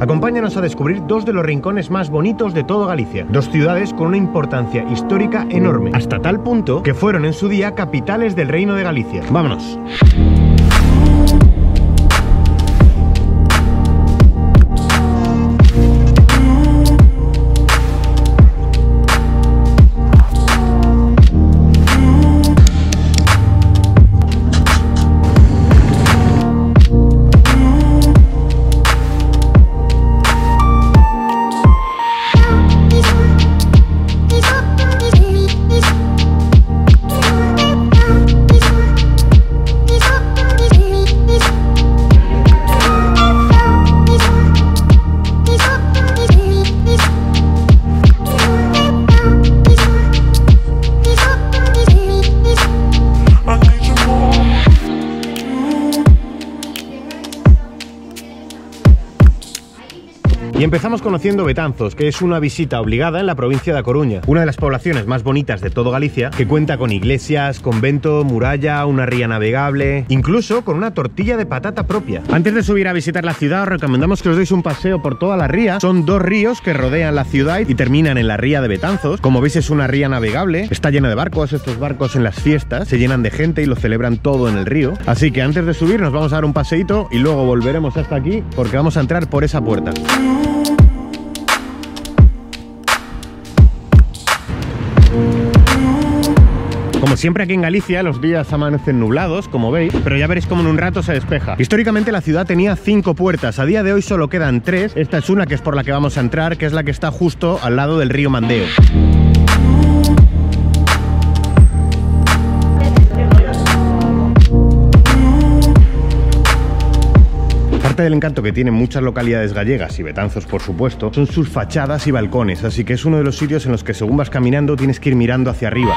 Acompáñanos a descubrir dos de los rincones más bonitos de todo Galicia, dos ciudades con una importancia histórica enorme, hasta tal punto que fueron en su día capitales del Reino de Galicia. ¡Vámonos! Y empezamos conociendo Betanzos, que es una visita obligada en la provincia de A Coruña, una de las poblaciones más bonitas de todo Galicia, que cuenta con iglesias, convento, muralla, una ría navegable, incluso con una tortilla de patata propia. Antes de subir a visitar la ciudad, os recomendamos que os deis un paseo por toda la ría. Son dos ríos que rodean la ciudad y terminan en la ría de Betanzos. Como veis, es una ría navegable, está llena de barcos. Estos barcos en las fiestas se llenan de gente y lo celebran todo en el río. Así que antes de subir, nos vamos a dar un paseíto y luego volveremos hasta aquí porque vamos a entrar por esa puerta. Como siempre aquí en Galicia, los días amanecen nublados, como veis, pero ya veréis cómo en un rato se despeja. Históricamente la ciudad tenía cinco puertas, a día de hoy solo quedan tres. Esta es una que es por la que vamos a entrar, que es la que está justo al lado del río Mandeo. Parte del encanto que tienen muchas localidades gallegas y Betanzos, por supuesto, son sus fachadas y balcones, así que es uno de los sitios en los que según vas caminando tienes que ir mirando hacia arriba.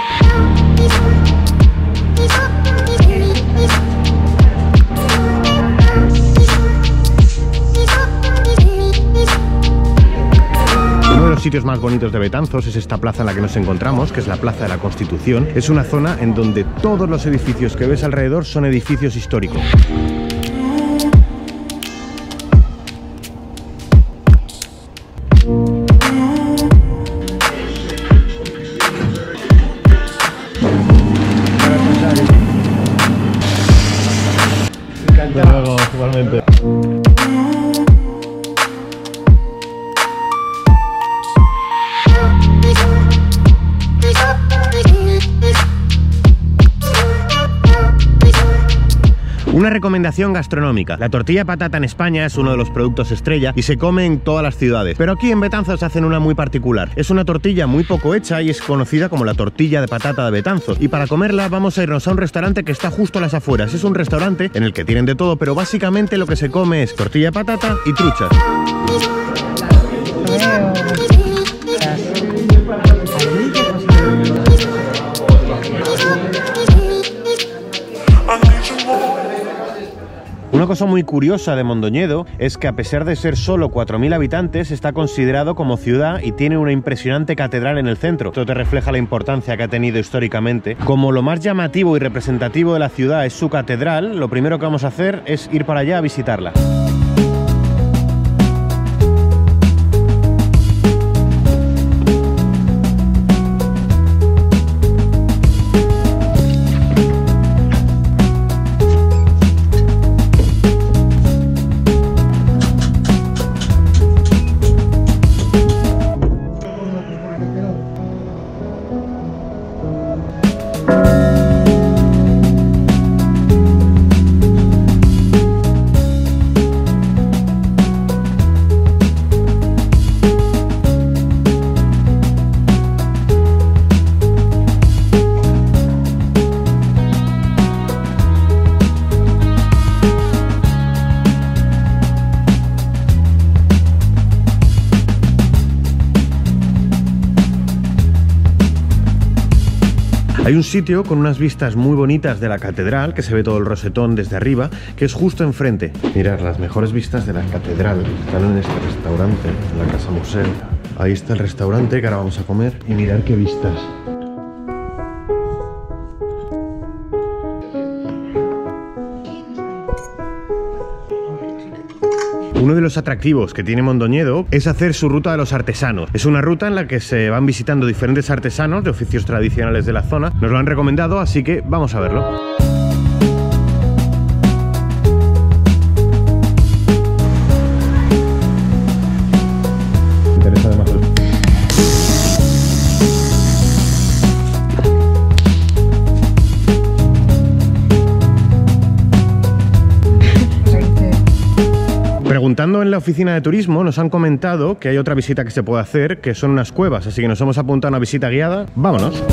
Sitios más bonitos de Betanzos es esta plaza en la que nos encontramos, que es la Plaza de la Constitución. Es una zona en donde todos los edificios que ves alrededor son edificios históricos. Luego, igualmente. Una recomendación gastronómica. La tortilla patata en España es uno de los productos estrella y se come en todas las ciudades. Pero aquí en Betanzos hacen una muy particular. Es una tortilla muy poco hecha y es conocida como la tortilla de patata de Betanzos. Y para comerla vamos a irnos a un restaurante que está justo a las afueras. Es un restaurante en el que tienen de todo, pero básicamente lo que se come es tortilla de patata y truchas. Una cosa muy curiosa de Mondoñedo es que a pesar de ser solo 4.000 habitantes, está considerado como ciudad y tiene una impresionante catedral en el centro. Esto te refleja la importancia que ha tenido históricamente. Como lo más llamativo y representativo de la ciudad es su catedral, lo primero que vamos a hacer es ir para allá a visitarla. Hay un sitio con unas vistas muy bonitas de la catedral, que se ve todo el rosetón desde arriba, que es justo enfrente. Mirad, las mejores vistas de la catedral están en este restaurante, en la Casa Museo. Ahí está el restaurante que ahora vamos a comer y mirad qué vistas. Uno de los atractivos que tiene Mondoñedo es hacer su ruta de los artesanos. Es una ruta en la que se van visitando diferentes artesanos de oficios tradicionales de la zona. Nos lo han recomendado, así que vamos a verlo. Preguntando en la oficina de turismo nos han comentado que hay otra visita que se puede hacer, que son unas cuevas, así que nos hemos apuntado a una visita guiada. Vámonos.